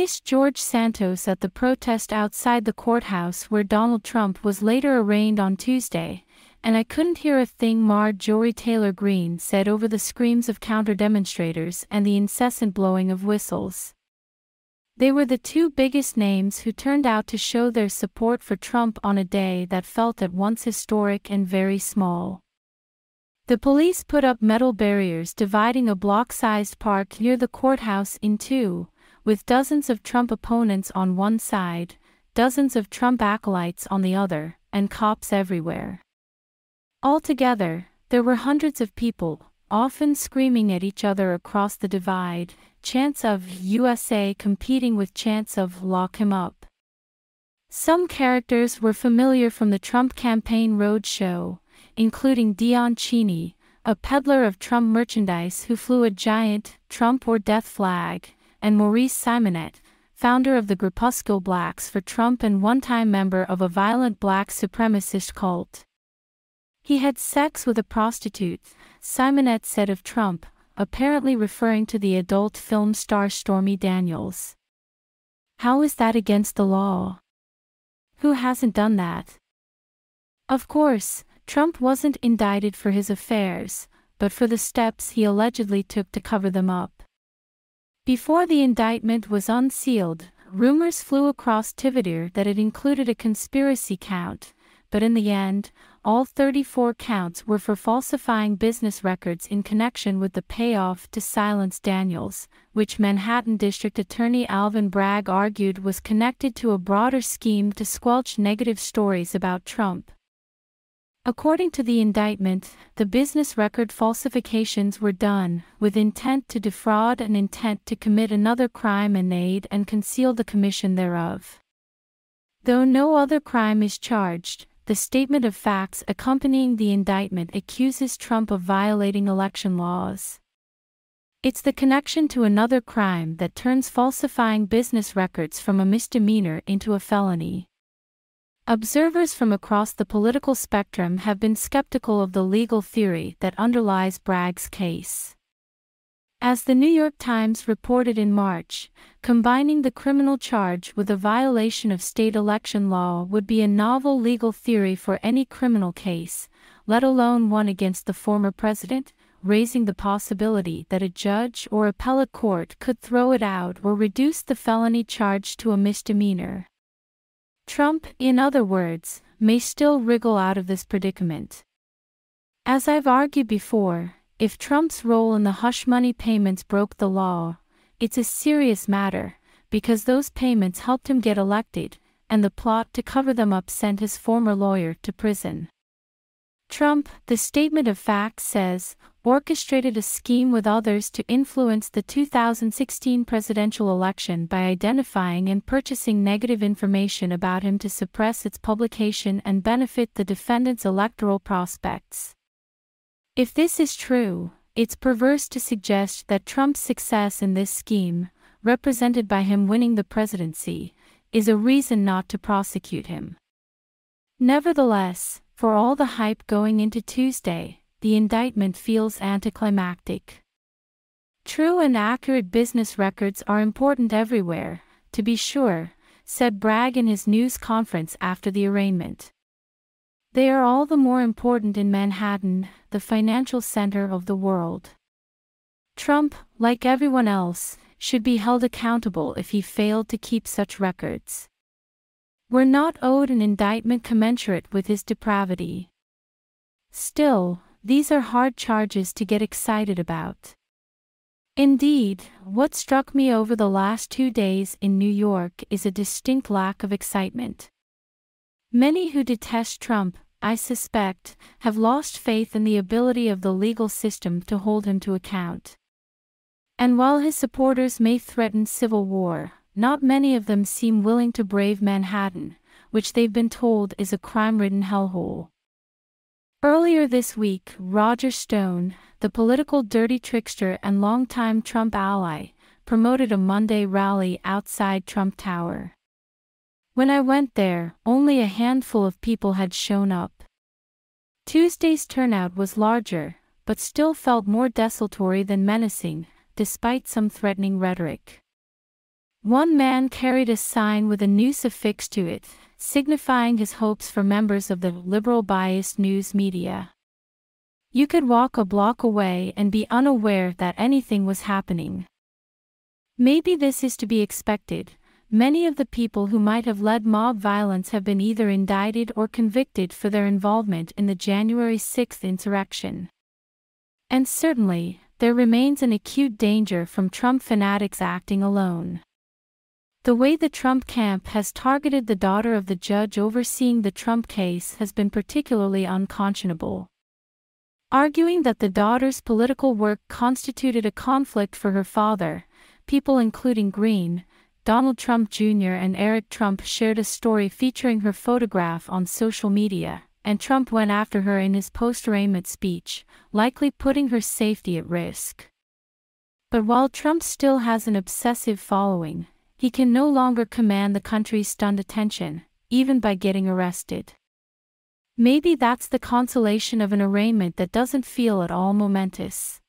missed George Santos at the protest outside the courthouse where Donald Trump was later arraigned on Tuesday, and I couldn't hear a thing Marjorie Taylor Greene said over the screams of counter-demonstrators and the incessant blowing of whistles. They were the two biggest names who turned out to show their support for Trump on a day that felt at once historic and very small. The police put up metal barriers dividing a block-sized park near the courthouse in two, with dozens of Trump opponents on one side, dozens of Trump acolytes on the other, and cops everywhere. Altogether, there were hundreds of people, often screaming at each other across the divide, chants of USA competing with chants of lock him up. Some characters were familiar from the Trump campaign roadshow, including Dion Cheney, a peddler of Trump merchandise who flew a giant Trump or death flag, and Maurice Symonette, founder of the Groupuscule Blacks for Trump and one-time member of a violent black supremacist cult. He had sex with a prostitute, Symonette said of Trump, apparently referring to the adult film star Stormy Daniels. How is that against the law? Who hasn't done that? Of course, Trump wasn't indicted for his affairs, but for the steps he allegedly took to cover them up. Before the indictment was unsealed, rumors flew across Twitter that it included a conspiracy count, but in the end, all 34 counts were for falsifying business records in connection with the payoff to silence Daniels, which Manhattan District Attorney Alvin Bragg argued was connected to a broader scheme to squelch negative stories about Trump. According to the indictment, the business record falsifications were done with intent to defraud and intent to commit another crime and aid and conceal the commission thereof. Though no other crime is charged, the statement of facts accompanying the indictment accuses Trump of violating election laws. It's the connection to another crime that turns falsifying business records from a misdemeanor into a felony. Observers from across the political spectrum have been skeptical of the legal theory that underlies Bragg's case. As the New York Times reported in March, combining the criminal charge with a violation of state election law would be a novel legal theory for any criminal case, let alone one against the former president, raising the possibility that a judge or appellate court could throw it out or reduce the felony charge to a misdemeanor. Trump, in other words, may still wriggle out of this predicament. As I've argued before, if Trump's role in the hush money payments broke the law, it's a serious matter, because those payments helped him get elected, and the plot to cover them up sent his former lawyer to prison. Trump, the statement of facts says, orchestrated a scheme with others to influence the 2016 presidential election by identifying and purchasing negative information about him to suppress its publication and benefit the defendant's electoral prospects. If this is true, it's perverse to suggest that Trump's success in this scheme, represented by him winning the presidency, is a reason not to prosecute him. Nevertheless, for all the hype going into Tuesday, the indictment feels anticlimactic. True and accurate business records are important everywhere, to be sure, said Bragg in his news conference after the arraignment. They are all the more important in Manhattan, the financial center of the world. Trump, like everyone else, should be held accountable if he failed to keep such records. We're not owed an indictment commensurate with his depravity. Still, these are hard charges to get excited about. Indeed, what struck me over the last two days in New York is a distinct lack of excitement. Many who detest Trump, I suspect, have lost faith in the ability of the legal system to hold him to account. And while his supporters may threaten civil war, not many of them seem willing to brave Manhattan, which they've been told is a crime-ridden hellhole. Earlier this week, Roger Stone, the political dirty trickster and longtime Trump ally, promoted a Monday rally outside Trump Tower. When I went there, only a handful of people had shown up. Tuesday's turnout was larger, but still felt more desultory than menacing, despite some threatening rhetoric. One man carried a sign with a noose affixed to it, signifying his hopes for members of the liberal biased news media. You could walk a block away and be unaware that anything was happening. Maybe this is to be expected. Many of the people who might have led mob violence have been either indicted or convicted for their involvement in the January 6 insurrection. And certainly, there remains an acute danger from Trump fanatics acting alone. The way the Trump camp has targeted the daughter of the judge overseeing the Trump case has been particularly unconscionable. Arguing that the daughter's political work constituted a conflict for her father, people including Greene, Donald Trump Jr. and Eric Trump shared a story featuring her photograph on social media, and Trump went after her in his post-arraignment speech, likely putting her safety at risk. But while Trump still has an obsessive following, he can no longer command the country's stunned attention, even by getting arrested. Maybe that's the consolation of an arraignment that doesn't feel at all momentous.